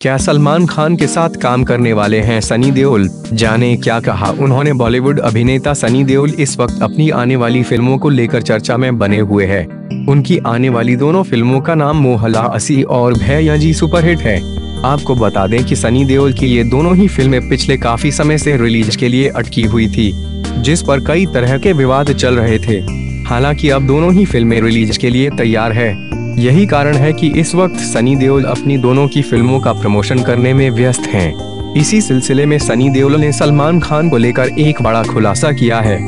क्या सलमान खान के साथ काम करने वाले हैं सनी देओल? जाने क्या कहा उन्होंने बॉलीवुड अभिनेता सनी देओल? इस वक्त अपनी आने वाली फ़िल्मों को लेकर चर्चा में बने हुए हैं। उनकी आने वाली दोनों फ़िल्मों का नाम मोहला असी और भैया जी सुपरहिट है। आपको बता दें कि सनी देओल की ये दोनों ही फ़िल्में पिछले काफ़ी समय से रिलीज़ के लिए अटकी हुई थी, जिस पर कई तरह के विवाद चल रहे थे। हालाँकि अब दोनों ही फ़िल्में रिलीज़ के लिए तैयार है। यही कारण है कि इस वक्त सनी देओल अपनी दोनों की फ़िल्मों का प्रमोशन करने में व्यस्त हैं। इसी सिलसिले में सनी देओल ने सलमान खान को लेकर एक बड़ा खुलासा किया है।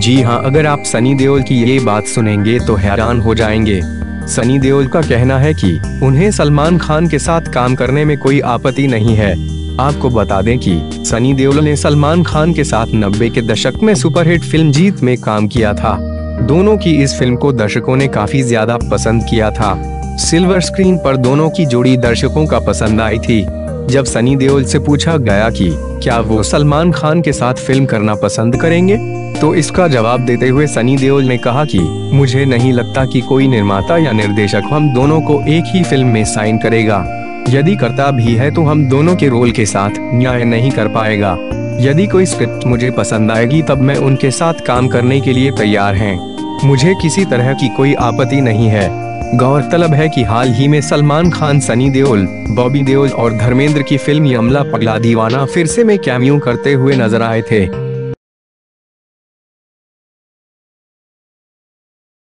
जी हाँ, अगर आप सनी देओल की ये बात सुनेंगे तो हैरान हो जाएँगे। सनी देओल का कहना है कि उन्हें सलमान खान के साथ काम करने में कोई आपत्ति नहीं है। आपको बता दें कि सनी देओल ने सलमान खान के साथ नब्बे के दशक में सुपरहिट फ़िल्म जीत में काम किया था। दोनों की इस फ़िल्म को दर्शकों ने काफ़ी ज़्यादा पसंद किया था। सिल्वर स्क्रीन पर दोनों की जोड़ी दर्शकों का पसंद आई थी। जब सनी देओल से पूछा गया कि, क्या वो सलमान खान के साथ फ़िल्म करना पसंद करेंगे? तो इसका जवाब देते हुए सनी देओल ने कहा कि, मुझे नहीं लगता कि कोई निर्माता या निर्देशक हम दोनों को एक ही फ़िल्म में साइन करेगा। यदि करता भी है तो हम दोनों के रोल के साथ न्याय नहीं कर पाएगा। यदि कोई स्क्रिप्ट मुझे पसंद आएगी तब मैं उनके साथ काम करने के लिए तैयार हैं। मुझे किसी तरह की कोई आपत्ति नहीं है। गौरतलब है कि हाल ही में सलमान खान, सनी देओल, बॉबी देओल और धर्मेंद्र की फ़िल्म यमला, पगला दीवाना फिर से में कैमियो करते हुए नज़र आए थे।